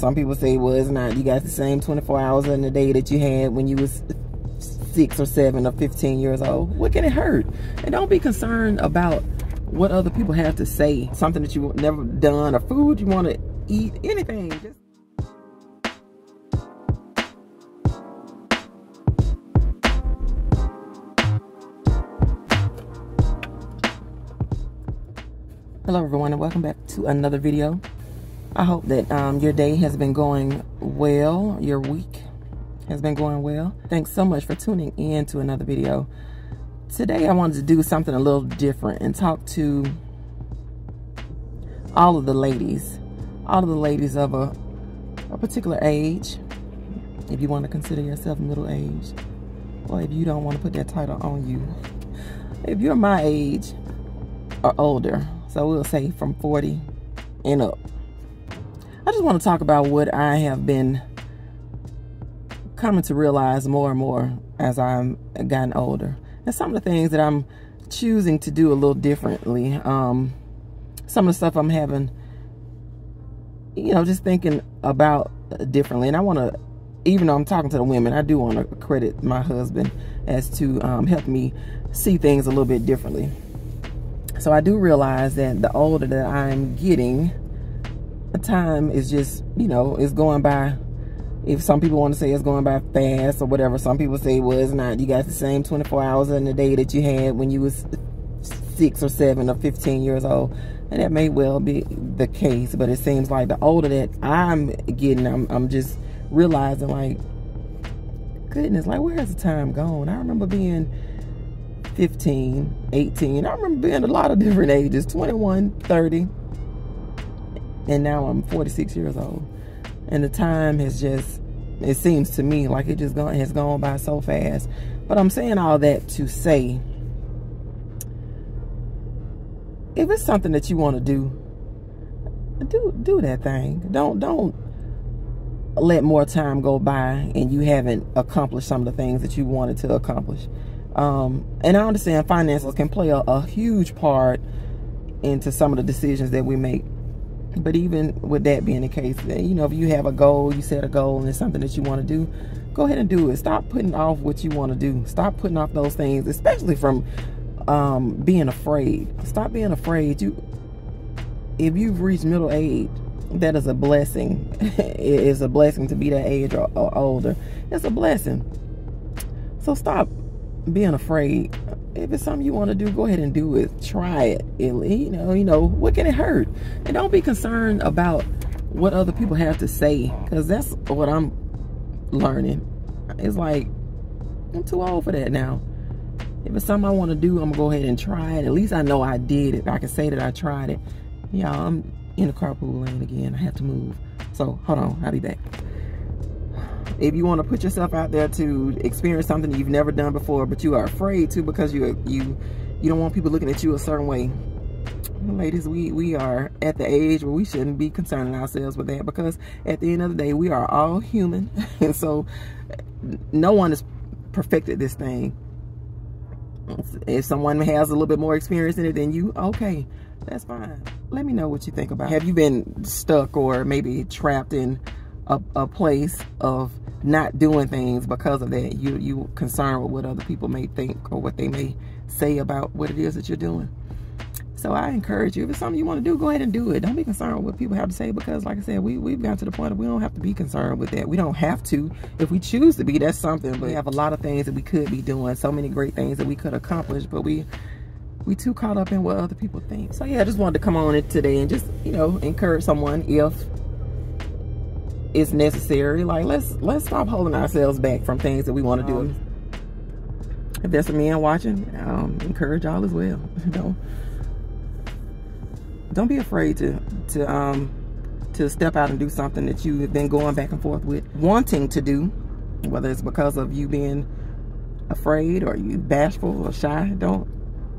some people say, well, it's not. You got the same 24 hours in the day that you had when you was six or seven or 15 years old. What can it hurt? And don't be concerned about what other people have to say. Something that you never done or food you want to eat, anything. Just Hello everyone and welcome back to another video. I hope that um, your day has been going well, your week has been going well. Thanks so much for tuning in to another video. Today I wanted to do something a little different and talk to all of the ladies, all of the ladies of a, a particular age, if you want to consider yourself middle age, or if you don't want to put that title on you. If you're my age or older, so we'll say from 40 and up. I just want to talk about what I have been coming to realize more and more as I'm gotten older. And some of the things that I'm choosing to do a little differently. Um, some of the stuff I'm having, you know, just thinking about differently. And I want to, even though I'm talking to the women, I do want to credit my husband as to um, help me see things a little bit differently. So I do realize that the older that I'm getting, time is just, you know, it's going by. If some people want to say it's going by fast or whatever, some people say, well, it's not. You got the same 24 hours in the day that you had when you was six or seven or 15 years old. And that may well be the case, but it seems like the older that I'm getting, I'm, I'm just realizing like, goodness, like where has the time gone? I remember being 15, 18. I remember being a lot of different ages 21, 30. And now I'm 46 years old. And the time has just, it seems to me like it just gone, has gone by so fast. But I'm saying all that to say, if it's something that you want to do, do do that thing. Don't don't let more time go by and you haven't accomplished some of the things that you wanted to accomplish. Um, and I understand finances can play a, a huge part into some of the decisions that we make. But even with that being the case, you know, if you have a goal, you set a goal and it's something that you want to do, go ahead and do it. Stop putting off what you want to do. Stop putting off those things, especially from um, being afraid. Stop being afraid. You, if you've reached middle age, that is a blessing. it is a blessing to be that age or, or older. It's a blessing. So stop being afraid. If it's something you want to do, go ahead and do it. Try it. it. You know, you know, what can it hurt? And don't be concerned about what other people have to say, because that's what I'm learning. It's like I'm too old for that now. If it's something I want to do, I'm gonna go ahead and try it. At least I know I did it. I can say that I tried it. Y'all, I'm in the carpool lane again. I have to move. So hold on, I'll be back if you want to put yourself out there to experience something you've never done before, but you are afraid to because you you you don't want people looking at you a certain way. Ladies, we we are at the age where we shouldn't be concerning ourselves with that because at the end of the day, we are all human, and so no one has perfected this thing. If someone has a little bit more experience in it than you, okay, that's fine. Let me know what you think about. Have you been stuck or maybe trapped in a, a place of not doing things because of that. You you concerned with what other people may think or what they may say about what it is that you're doing. So I encourage you, if it's something you want to do, go ahead and do it. Don't be concerned with what people have to say because, like I said, we, we've got to the point that we don't have to be concerned with that. We don't have to. If we choose to be, that's something. But we have a lot of things that we could be doing, so many great things that we could accomplish, but we we too caught up in what other people think. So yeah, I just wanted to come on it today and just, you know, encourage someone if it's necessary. Like let's let's stop holding ourselves back from things that we want to um, do. If there's a man watching, um, encourage y'all as well. don't don't be afraid to to um to step out and do something that you've been going back and forth with, wanting to do, whether it's because of you being afraid or you bashful or shy. Don't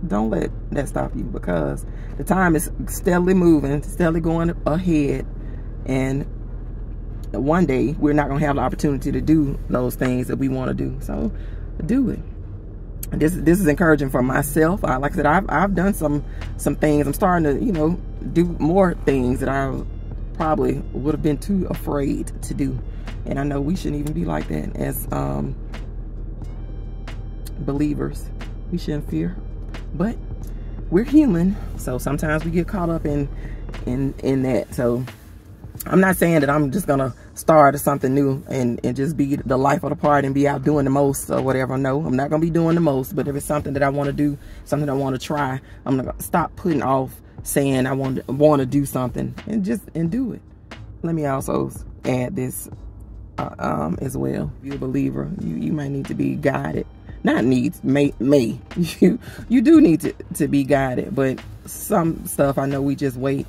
don't let that stop you because the time is steadily moving, steadily going ahead, and one day we're not going to have the opportunity to do those things that we want to do. So do it. This this is encouraging for myself. I, like I said, I've I've done some some things. I'm starting to you know do more things that I probably would have been too afraid to do. And I know we shouldn't even be like that as um, believers. We shouldn't fear. But we're human, so sometimes we get caught up in in in that. So I'm not saying that I'm just gonna start something new and, and just be the life of the party and be out doing the most or whatever. No, I'm not gonna be doing the most, but if it's something that I wanna do, something I wanna try, I'm gonna stop putting off saying I want to want to do something and just and do it. Let me also add this uh, um, as well. If you're a believer, you, you might need to be guided. Not needs, may, may. You, you do need to, to be guided, but some stuff I know we just wait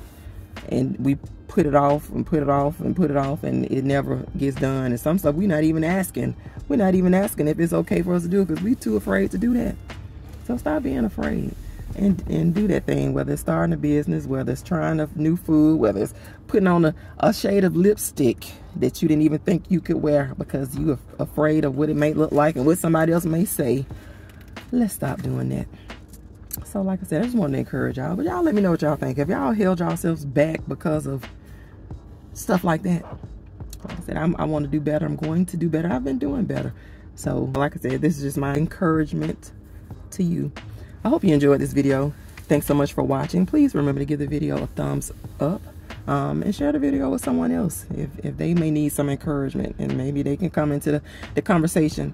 and we put it off and put it off and put it off and it never gets done. And some stuff we're not even asking. We're not even asking if it's okay for us to do because we're too afraid to do that. So stop being afraid and and do that thing whether it's starting a business whether it's trying a new food whether it's putting on a, a shade of lipstick that you didn't even think you could wear because you are afraid of what it may look like and what somebody else may say let's stop doing that so like i said i just want to encourage y'all but y'all let me know what y'all think if y'all held yourselves back because of stuff like that like i said I'm, i want to do better i'm going to do better i've been doing better so like i said this is just my encouragement to you I hope you enjoyed this video. Thanks so much for watching. Please remember to give the video a thumbs up um, and share the video with someone else if, if they may need some encouragement and maybe they can come into the, the conversation.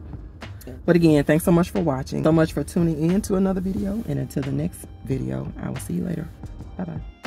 But again, thanks so much for watching. So much for tuning in to another video. And until the next video, I will see you later. Bye-bye.